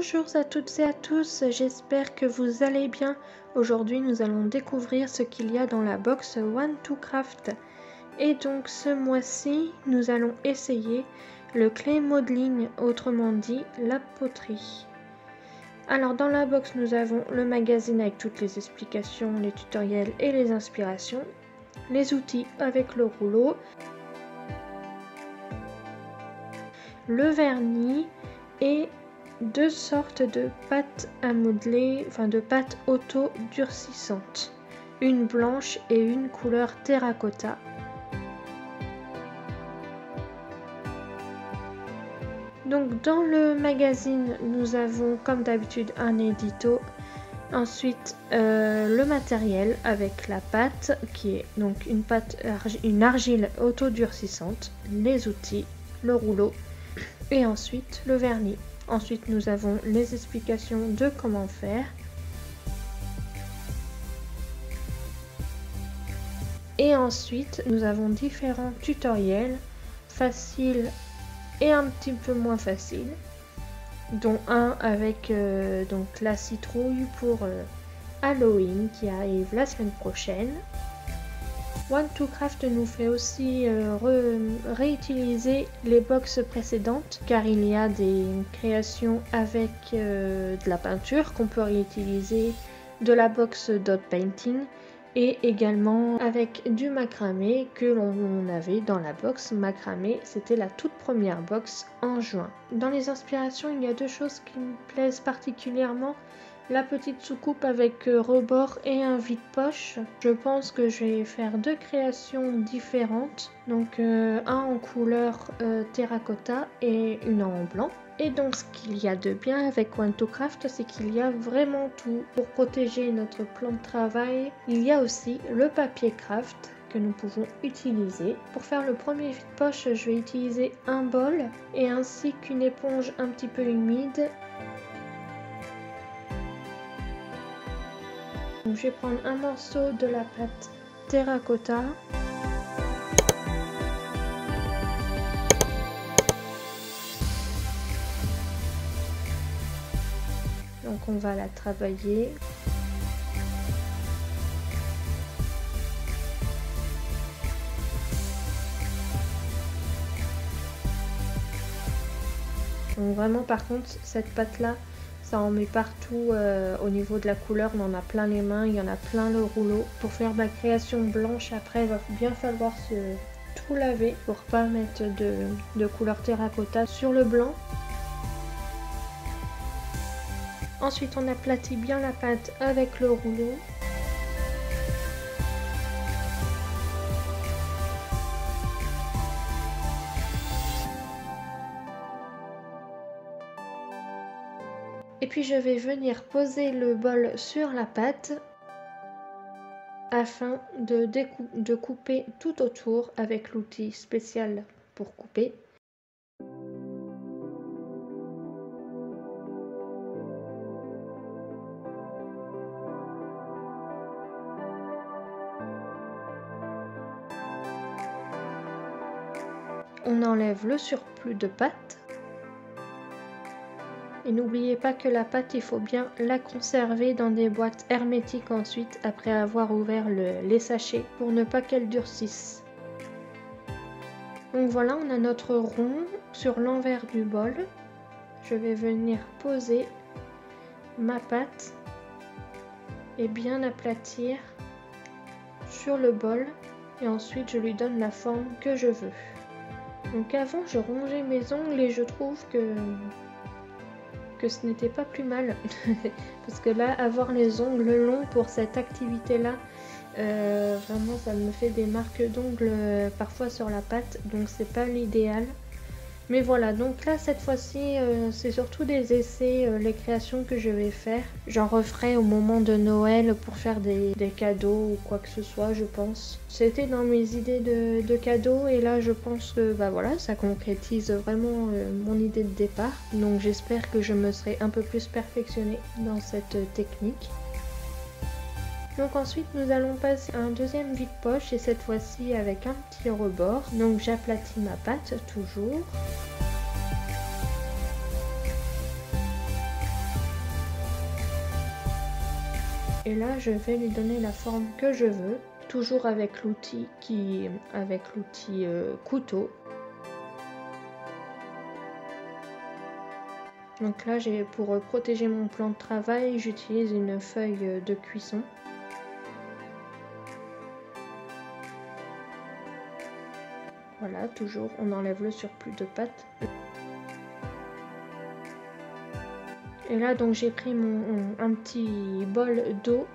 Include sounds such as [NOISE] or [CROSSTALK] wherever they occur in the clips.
Bonjour à toutes et à tous, j'espère que vous allez bien. Aujourd'hui nous allons découvrir ce qu'il y a dans la box One to Craft. Et donc ce mois-ci nous allons essayer le clay modeling, autrement dit la poterie. Alors dans la box nous avons le magazine avec toutes les explications, les tutoriels et les inspirations, les outils avec le rouleau, le vernis et deux sortes de pâtes à modeler, enfin de pâtes auto-durcissantes, une blanche et une couleur terracotta. Donc dans le magazine, nous avons comme d'habitude un édito, ensuite euh, le matériel avec la pâte qui est donc une pâte une argile auto-durcissante, les outils, le rouleau et ensuite le vernis. Ensuite, nous avons les explications de comment faire. Et ensuite, nous avons différents tutoriels faciles et un petit peu moins faciles, dont un avec euh, la citrouille pour euh, Halloween qui arrive la semaine prochaine. One to Craft nous fait aussi euh, réutiliser les box précédentes car il y a des créations avec euh, de la peinture qu'on peut réutiliser de la box dot painting et également avec du macramé que l'on avait dans la box macramé. C'était la toute première box en juin. Dans les inspirations, il y a deux choses qui me plaisent particulièrement la petite soucoupe avec euh, rebord et un vide-poche. Je pense que je vais faire deux créations différentes. Donc euh, un en couleur euh, terracotta et une en blanc. Et donc ce qu'il y a de bien avec Craft, c'est qu'il y a vraiment tout. Pour protéger notre plan de travail, il y a aussi le papier craft que nous pouvons utiliser. Pour faire le premier vide-poche, je vais utiliser un bol et ainsi qu'une éponge un petit peu humide je vais prendre un morceau de la pâte terracotta. Donc on va la travailler. Donc vraiment par contre cette pâte là ça en met partout euh, au niveau de la couleur, on en a plein les mains, il y en a plein le rouleau. Pour faire ma création blanche après, il va bien falloir se tout laver pour pas mettre de, couleur terracotta sur le blanc. Ensuite on aplatit bien la pâte avec le rouleau. Puis je vais venir poser le bol sur la pâte afin de, de couper tout autour avec l'outil spécial pour couper. On enlève le surplus de pâte et n'oubliez pas que la pâte, il faut bien la conserver dans des boîtes hermétiques ensuite après avoir ouvert les sachets pour ne pas qu'elle durcisse. Donc voilà, on a notre rond sur l'envers du bol. Je vais venir poser ma pâte et bien aplatir sur le bol et ensuite je lui donne la forme que je veux. Donc avant je rongeais mes ongles et je trouve que que ce n'était pas plus mal. [LAUGHS] Parce que là, avoir les ongles longs pour cette activité-là, euh, vraiment, ça me fait des marques d'ongles euh, parfois sur la patte. Donc, c'est pas l'idéal. Mais voilà, donc là cette fois-ci euh, c'est surtout des essais, euh, les créations que je vais faire. J'en referai au moment de Noël pour faire des, cadeaux ou quoi que ce soit je pense. C'était dans mes idées de, cadeaux et là je pense que bah voilà ça concrétise vraiment euh, mon idée de départ. Donc j'espère que je me serai un peu plus perfectionnée dans cette technique. Donc ensuite nous allons passer à un deuxième vide poche et cette fois-ci avec un petit rebord. Donc j'aplatis ma pâte toujours. Et là je vais lui donner la forme que je veux, toujours avec l'outil qui avec l'outil euh, couteau. Donc là, pour protéger mon plan de travail, j'utilise une feuille de cuisson. Voilà, toujours, on enlève le surplus de pâte. Et là, donc, j'ai pris mon, un petit bol d'eau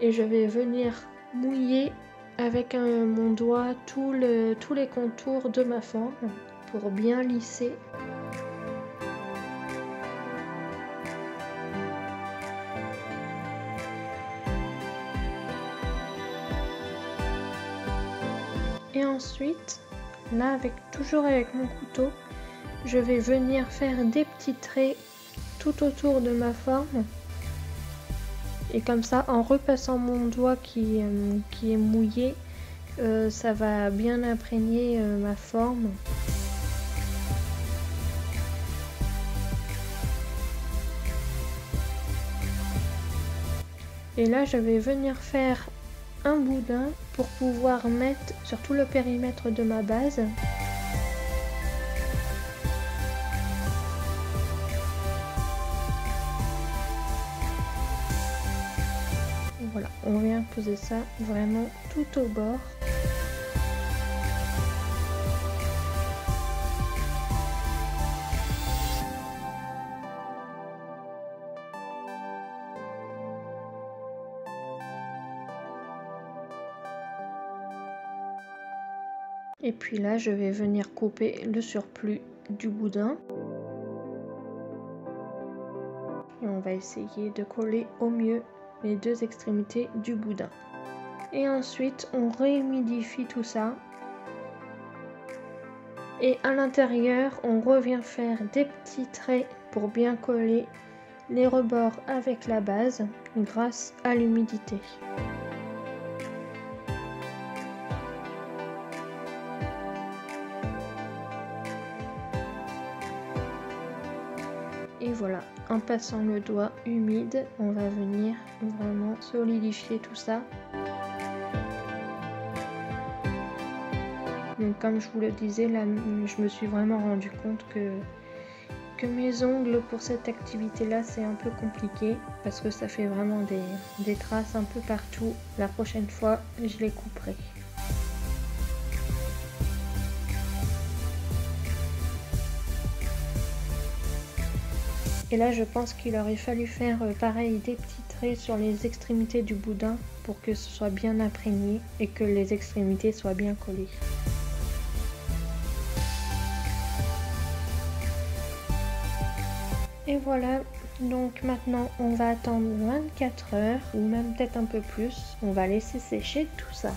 et je vais venir mouiller avec mon doigt tous les contours de ma forme pour bien lisser. Et ensuite, là, avec, toujours avec mon couteau, je vais venir faire des petits traits tout autour de ma forme. Et comme ça, en repassant mon doigt qui, euh, est mouillé, euh, ça va bien imprégner euh, ma forme. Et là, je vais venir faire un boudin pour pouvoir mettre sur tout le périmètre de ma base. Voilà, on vient poser ça vraiment tout au bord. Et puis là, je vais venir couper le surplus du boudin. Et on va essayer de coller au mieux les deux extrémités du boudin. Et ensuite, on réhumidifie tout ça. Et à l'intérieur, on revient faire des petits traits pour bien coller les rebords avec la base grâce à l'humidité. Passant le doigt humide, on va venir vraiment solidifier tout ça. Donc comme je vous le disais, là, je me suis vraiment rendu compte que, que mes ongles pour cette activité-là, c'est un peu compliqué parce que ça fait vraiment des, des traces un peu partout. La prochaine fois, je les couperai. Et là, je pense qu'il aurait fallu faire euh, pareil des petits traits sur les extrémités du boudin pour que ce soit bien imprégné et que les extrémités soient bien collées. Et voilà, donc maintenant on va attendre 24 heures ou même peut-être un peu plus. On va laisser sécher tout ça.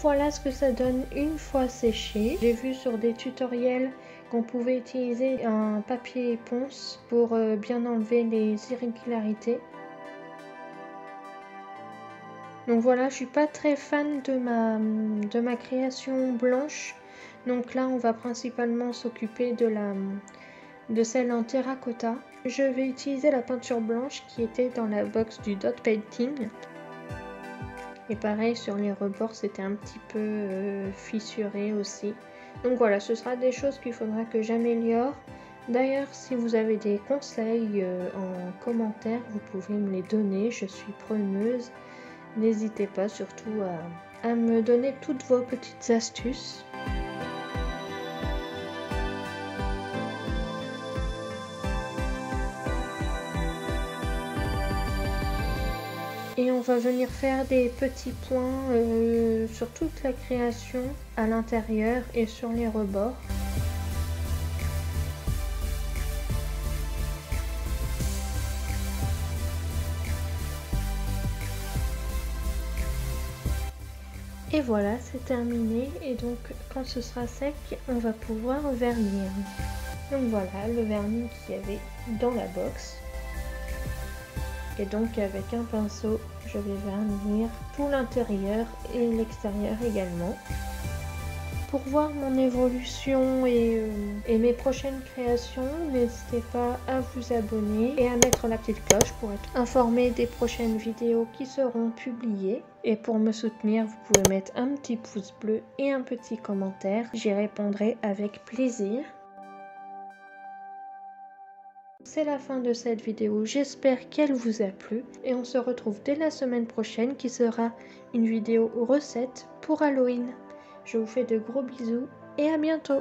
Voilà ce que ça donne une fois séché. J'ai vu sur des tutoriels qu'on pouvait utiliser un papier éponce pour euh, bien enlever les irrégularités. Donc voilà, je suis pas très fan de ma, de ma création blanche. Donc là, on va principalement s'occuper de de celle en terracotta. Je vais utiliser la peinture blanche qui était dans la box du dot painting. Et pareil sur les rebords, c'était un petit peu euh, fissuré aussi. Donc voilà, ce sera des choses qu'il faudra que j'améliore. D'ailleurs, si vous avez des conseils euh, en commentaire, vous pouvez me les donner. Je suis preneuse. N'hésitez pas surtout à me donner toutes vos petites astuces. On va venir faire des petits points euh, sur toute la création à l'intérieur et sur les rebords. Et voilà, c'est terminé. Et donc, quand ce sera sec, on va pouvoir vernir. Donc voilà, le vernis qu'il y avait dans la box. Et donc avec un pinceau, je vais vernir tout l'intérieur et l'extérieur également. Pour voir mon évolution et, euh, et mes prochaines créations, n'hésitez pas à vous abonner et à mettre la petite cloche pour être informé des prochaines vidéos qui seront publiées. Et pour me soutenir, vous pouvez mettre un petit pouce bleu et un petit commentaire. J'y répondrai avec plaisir. C'est la fin de cette vidéo, j'espère qu'elle vous a plu et on se retrouve dès la semaine prochaine qui sera une vidéo recette pour Halloween. Je vous fais de gros bisous et à bientôt